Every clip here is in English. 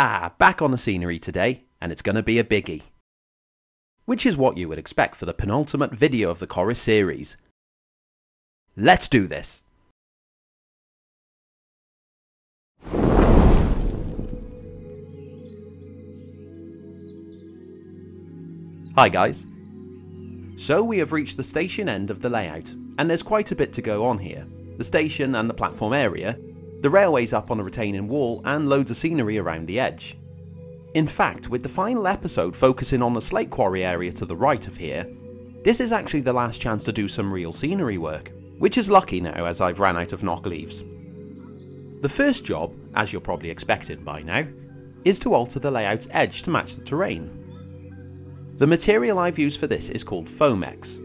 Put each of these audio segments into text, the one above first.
Ah, back on the scenery today, and it's going to be a biggie. Which is what you would expect for the penultimate video of the Corris series. Let's do this! Hi guys. So we have reached the station end of the layout, and there's quite a bit to go on here. The station and the platform area, the railways up on a retaining wall and loads of scenery around the edge. In fact, with the final episode focusing on the slate quarry area to the right of here, this is actually the last chance to do some real scenery work, which is lucky now as I've ran out of Noch leaves. The first job, as you're probably expecting by now, is to alter the layout's edge to match the terrain. The material I've used for this is called Foamex,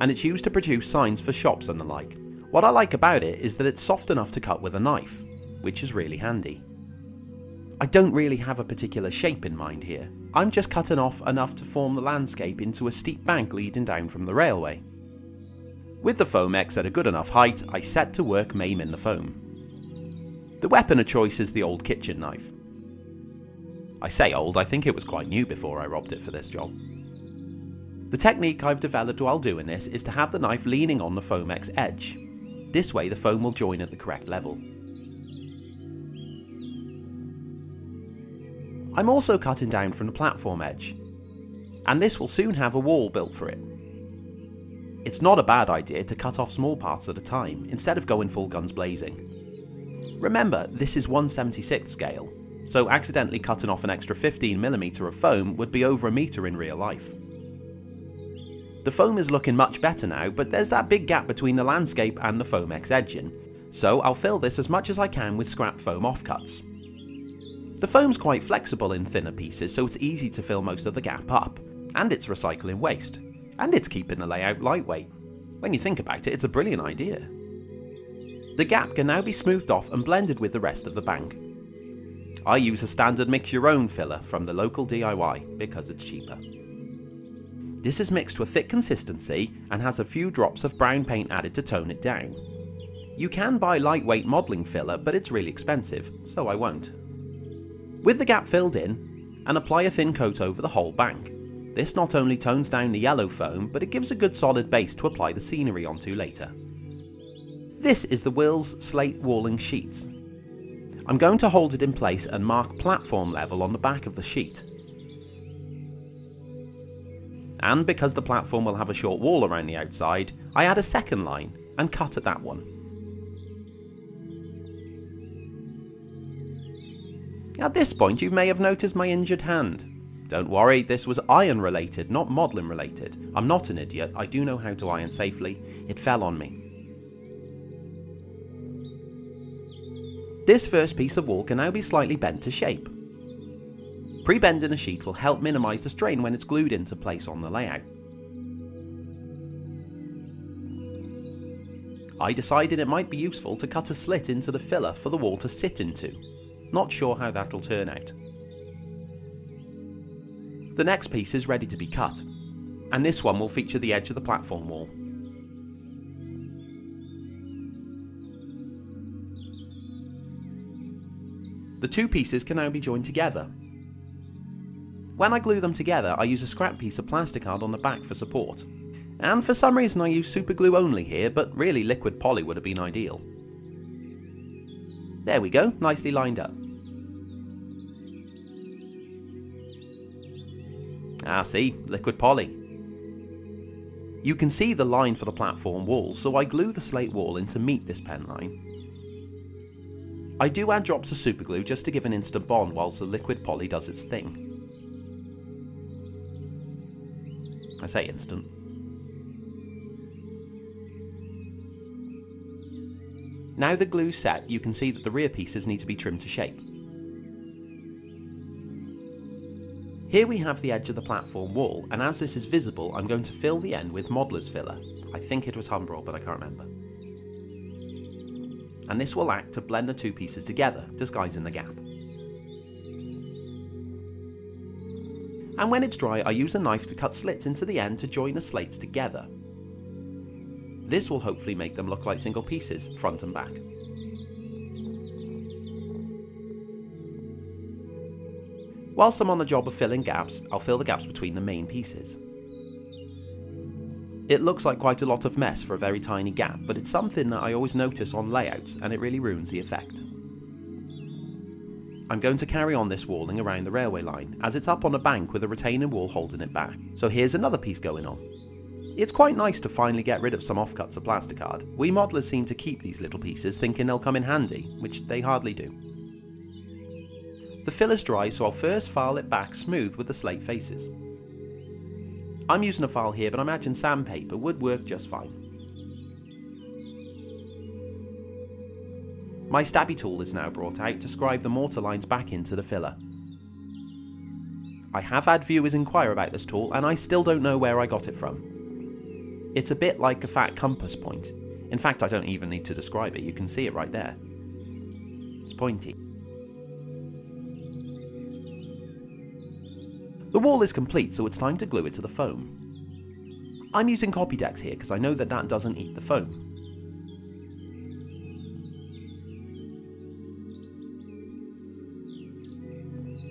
and it's used to produce signs for shops and the like. What I like about it is that it's soft enough to cut with a knife, which is really handy. I don't really have a particular shape in mind here, I'm just cutting off enough to form the landscape into a steep bank leading down from the railway. With the Foamex at a good enough height, I set to work maiming the foam. The weapon of choice is the old kitchen knife. I say old, I think it was quite new before I robbed it for this job. The technique I've developed while doing this is to have the knife leaning on the Foamex edge. This way the foam will join at the correct level. I'm also cutting down from the platform edge, and this will soon have a wall built for it. It's not a bad idea to cut off small parts at a time, instead of going full guns blazing. Remember, this is 176 scale, so accidentally cutting off an extra 15mm of foam would be over a metre in real life. The foam is looking much better now, but there's that big gap between the landscape and the Foamex edging, so I'll fill this as much as I can with scrap foam offcuts. The foam's quite flexible in thinner pieces so it's easy to fill most of the gap up, and it's recycling waste, and it's keeping the layout lightweight. When you think about it, it's a brilliant idea. The gap can now be smoothed off and blended with the rest of the bank. I use a standard mix your own filler from the local DIY because it's cheaper. This is mixed to a thick consistency and has a few drops of brown paint added to tone it down. You can buy lightweight modelling filler but it's really expensive, so I won't. With the gap filled in, and apply a thin coat over the whole bank. This not only tones down the yellow foam, but it gives a good solid base to apply the scenery onto later. This is the Wills slate walling sheet. I'm going to hold it in place and mark platform level on the back of the sheet. And because the platform will have a short wall around the outside, I add a second line and cut at that one. At this point you may have noticed my injured hand. Don't worry, this was iron related, not modelling related. I'm not an idiot, I do know how to iron safely. It fell on me. This first piece of wall can now be slightly bent to shape. Pre-bending a sheet will help minimise the strain when it's glued into place on the layout. I decided it might be useful to cut a slit into the filler for the wall to sit into. Not sure how that'll turn out. The next piece is ready to be cut, and this one will feature the edge of the platform wall. The two pieces can now be joined together. When I glue them together I use a scrap piece of plasticard on the back for support. And for some reason I use super glue only here, but really liquid poly would have been ideal. There we go, nicely lined up. Ah see, liquid poly. You can see the line for the platform wall, so I glue the slate wall in to meet this pen line. I do add drops of superglue just to give an instant bond whilst the liquid poly does its thing. I say instant. Now the glue's set, you can see that the rear pieces need to be trimmed to shape. Here we have the edge of the platform wall, and as this is visible, I'm going to fill the end with Modeller's filler. I think it was Humbrol, but I can't remember. And this will act to blend the two pieces together, disguising the gap. And when it's dry, I use a knife to cut slits into the end to join the slates together. This will hopefully make them look like single pieces, front and back. Whilst I'm on the job of filling gaps, I'll fill the gaps between the main pieces. It looks like quite a lot of mess for a very tiny gap, but it's something that I always notice on layouts and it really ruins the effect. I'm going to carry on this walling around the railway line, as it's up on a bank with a retaining wall holding it back. So here's another piece going on. It's quite nice to finally get rid of some offcuts of plasticard. We modelers seem to keep these little pieces thinking they'll come in handy, which they hardly do. The fill is dry so I'll first file it back smooth with the slate faces. I'm using a file here but I imagine sandpaper would work just fine. My stabby tool is now brought out to scribe the mortar lines back into the filler. I have had viewers inquire about this tool and I still don't know where I got it from. It's a bit like a fat compass point. In fact I don't even need to describe it, you can see it right there. It's pointy. The wall is complete, so it's time to glue it to the foam. I'm using Copydex here because I know that that doesn't eat the foam.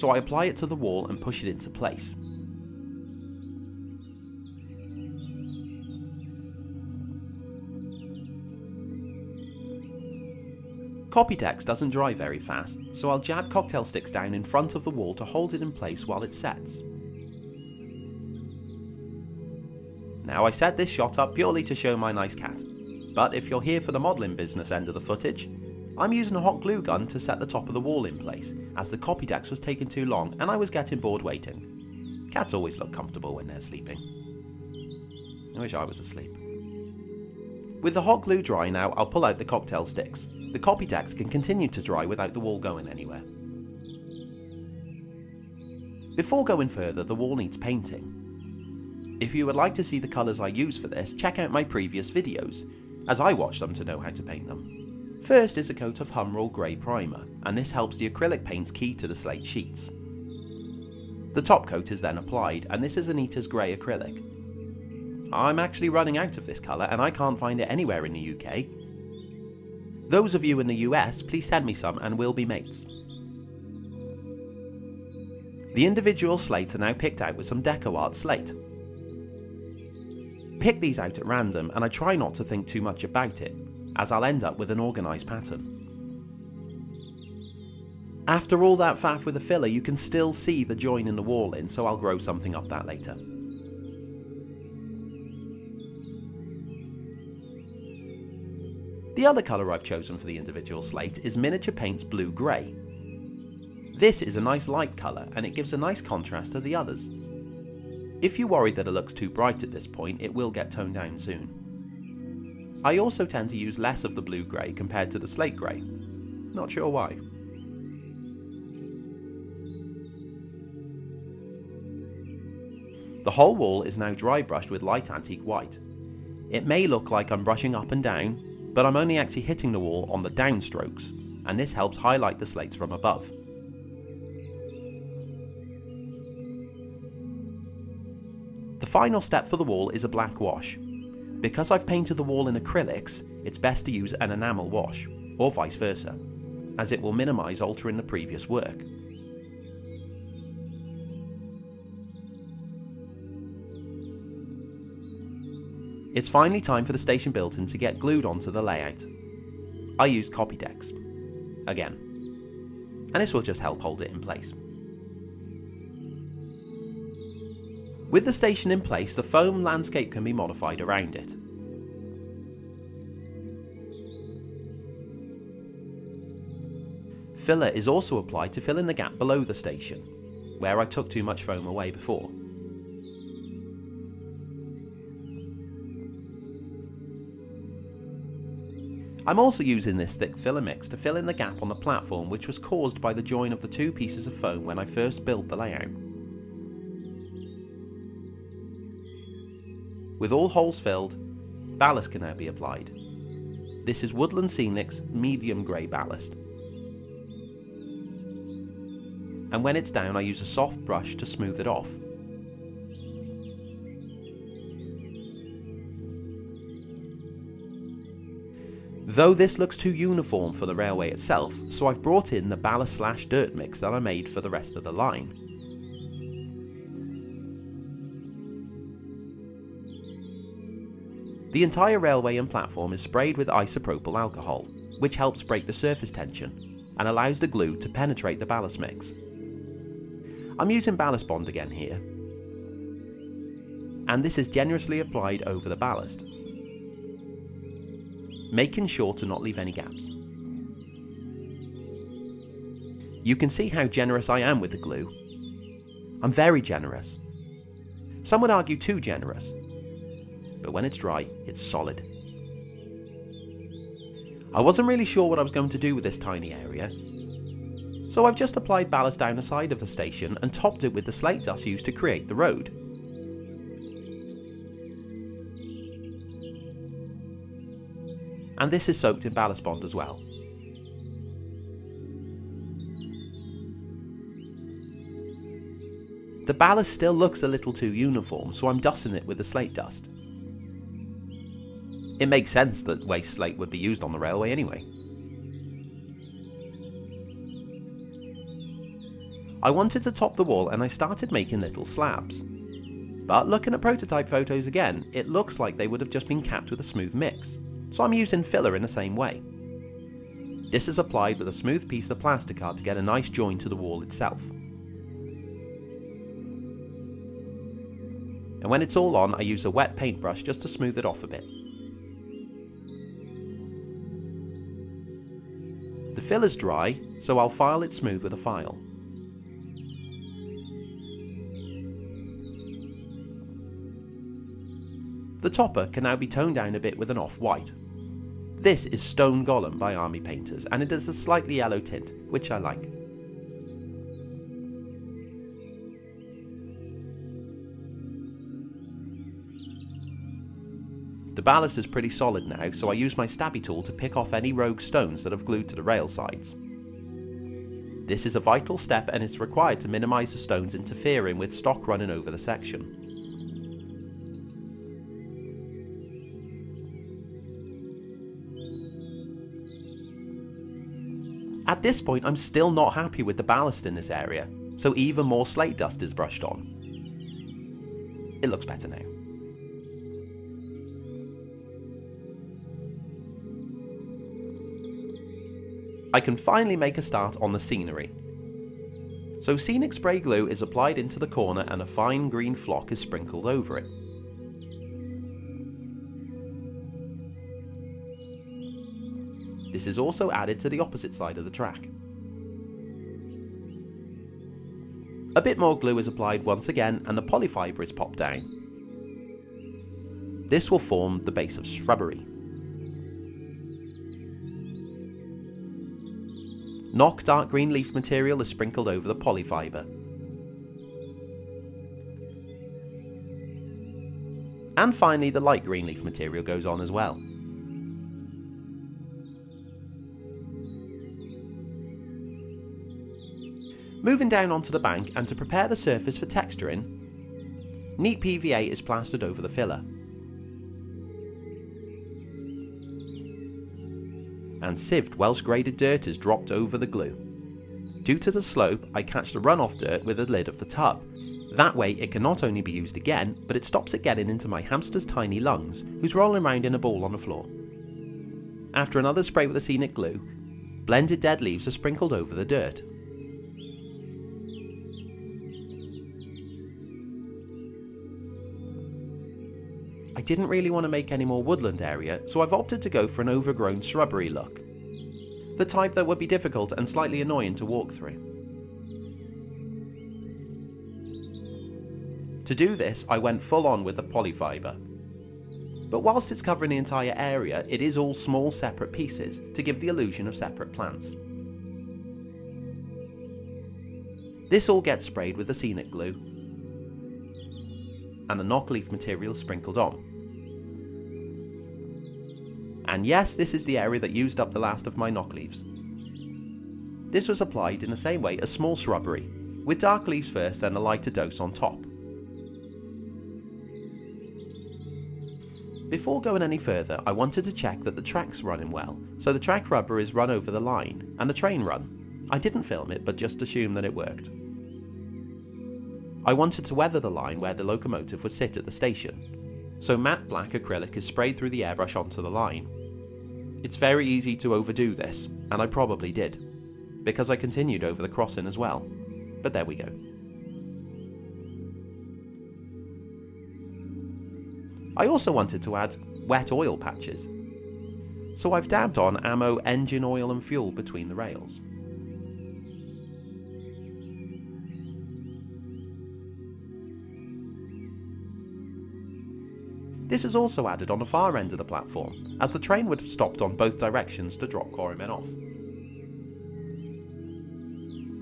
So I apply it to the wall and push it into place. Copydex doesn't dry very fast, so I'll jab cocktail sticks down in front of the wall to hold it in place while it sets. Now I set this shot up purely to show my nice cat, but if you're here for the modelling business end of the footage, I'm using a hot glue gun to set the top of the wall in place, as the Copydex was taking too long and I was getting bored waiting. Cats always look comfortable when they're sleeping. I wish I was asleep. With the hot glue dry now, I'll pull out the cocktail sticks. The Copydex can continue to dry without the wall going anywhere. Before going further, the wall needs painting. If you would like to see the colours I use for this, check out my previous videos, as I watch them to know how to paint them. First is a coat of Humbrol Grey Primer, and this helps the acrylic paints key to the slate sheets. The top coat is then applied, and this is Anita's Grey acrylic. I'm actually running out of this colour and I can't find it anywhere in the UK, those of you in the US, please send me some and we'll be mates. The individual slates are now picked out with some DecoArt slate. Pick these out at random and I try not to think too much about it, as I'll end up with an organised pattern. After all that faff with the filler you can still see the join in the wall in so I'll grow something up that later. The other colour I've chosen for the individual slate is Miniature Paints Blue Grey. This is a nice light colour and it gives a nice contrast to the others. If you worry that it looks too bright at this point, it will get toned down soon. I also tend to use less of the blue grey compared to the slate grey. Not sure why. The whole wall is now dry brushed with light antique white. It may look like I'm brushing up and down, but I'm only actually hitting the wall on the downstrokes, and this helps highlight the slates from above. The final step for the wall is a black wash. Because I've painted the wall in acrylics, it's best to use an enamel wash, or vice versa, as it will minimise altering the previous work. It's finally time for the station built-in to get glued onto the layout. I used decks Again. And this will just help hold it in place. With the station in place, the foam landscape can be modified around it. Filler is also applied to fill in the gap below the station, where I took too much foam away before. I'm also using this thick filler mix to fill in the gap on the platform which was caused by the join of the two pieces of foam when I first built the layout. With all holes filled, ballast can now be applied. This is Woodland Scenics medium grey ballast. And when it's down I use a soft brush to smooth it off. Though this looks too uniform for the railway itself, so I've brought in the ballast slash dirt mix that I made for the rest of the line. The entire railway and platform is sprayed with isopropyl alcohol, which helps break the surface tension and allows the glue to penetrate the ballast mix. I'm using ballast bond again here, and this is generously applied over the ballast, making sure to not leave any gaps. You can see how generous I am with the glue. I'm very generous. Some would argue too generous, but when it's dry, it's solid. I wasn't really sure what I was going to do with this tiny area, so I've just applied ballast down the side of the station and topped it with the slate dust used to create the road. And this is soaked in ballast bond as well. The ballast still looks a little too uniform, so I'm dusting it with the slate dust. It makes sense that waste slate would be used on the railway anyway. I wanted to top the wall and I started making little slabs. But looking at prototype photos again, it looks like they would have just been capped with a smooth mix, so I'm using filler in the same way. This is applied with a smooth piece of plasticard to get a nice join to the wall itself. And when it's all on, I use a wet paintbrush just to smooth it off a bit. The fill is dry, so I'll file it smooth with a file. The topper can now be toned down a bit with an off-white. This is Stone Golem by Army Painters and it has a slightly yellow tint, which I like. The ballast is pretty solid now, so I use my stabby tool to pick off any rogue stones that have glued to the rail sides. This is a vital step and it's required to minimise the stones interfering with stock running over the section. At this point I'm still not happy with the ballast in this area, so even more slate dust is brushed on. It looks better now. I can finally make a start on the scenery. So scenic spray glue is applied into the corner and a fine green flock is sprinkled over it. This is also added to the opposite side of the track. A bit more glue is applied once again and the polyfibre is popped down. This will form the base of shrubbery. Noch dark green leaf material is sprinkled over the polyfibre. And finally the light green leaf material goes on as well. Moving down onto the bank and to prepare the surface for texturing, neat PVA is plastered over the filler. And sieved Welsh graded dirt is dropped over the glue. Due to the slope, I catch the runoff dirt with the lid of the tub. That way it can not only be used again, but it stops it getting into my hamster's tiny lungs, who's rolling around in a ball on the floor. After another spray with the scenic glue, blended dead leaves are sprinkled over the dirt. Didn't really want to make any more woodland area, so I've opted to go for an overgrown shrubbery look. The type that would be difficult and slightly annoying to walk through. To do this, I went full on with the polyfibre. But whilst it's covering the entire area, it is all small separate pieces to give the illusion of separate plants. This all gets sprayed with the scenic glue and the Noch leaf material sprinkled on. And yes, this is the area that used up the last of my Noch leaves. This was applied in the same way as small shrubbery, with dark leaves first and a lighter dose on top. Before going any further, I wanted to check that the track's running well, so the track rubber is run over the line, and the train run. I didn't film it, but just assumed that it worked. I wanted to weather the line where the locomotive would sit at the station, so matte black acrylic is sprayed through the airbrush onto the line. It's very easy to overdo this, and I probably did, because I continued over the crossing as well, but there we go. I also wanted to add wet oil patches, so I've dabbed on ammo, engine oil and fuel between the rails. This is also added on the far end of the platform, as the train would have stopped on both directions to drop quarrymen off.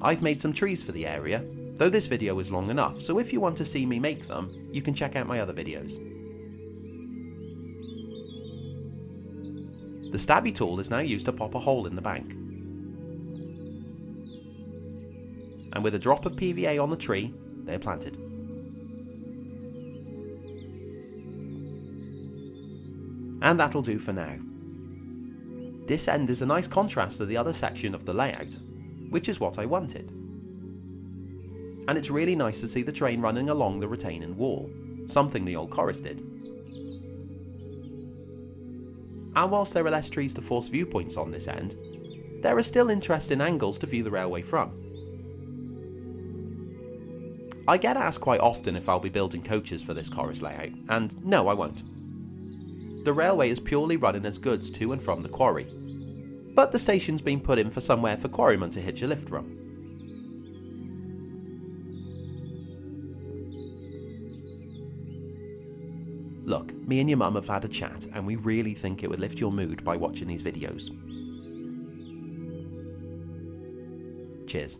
I've made some trees for the area, though this video is long enough, so if you want to see me make them, you can check out my other videos. The stabby tool is now used to pop a hole in the bank. And with a drop of PVA on the tree, they are planted. And that'll do for now. This end is a nice contrast to the other section of the layout, which is what I wanted. And it's really nice to see the train running along the retaining wall, something the old Corris did. And whilst there are less trees to force viewpoints on this end, there are still interesting angles to view the railway from. I get asked quite often if I'll be building coaches for this Corris layout, and no I won't. The railway is purely running as goods to and from the quarry. But the station's been put in for somewhere for quarrymen to hitch a lift from. Look, me and your mum have had a chat and we really think it would lift your mood by watching these videos. Cheers.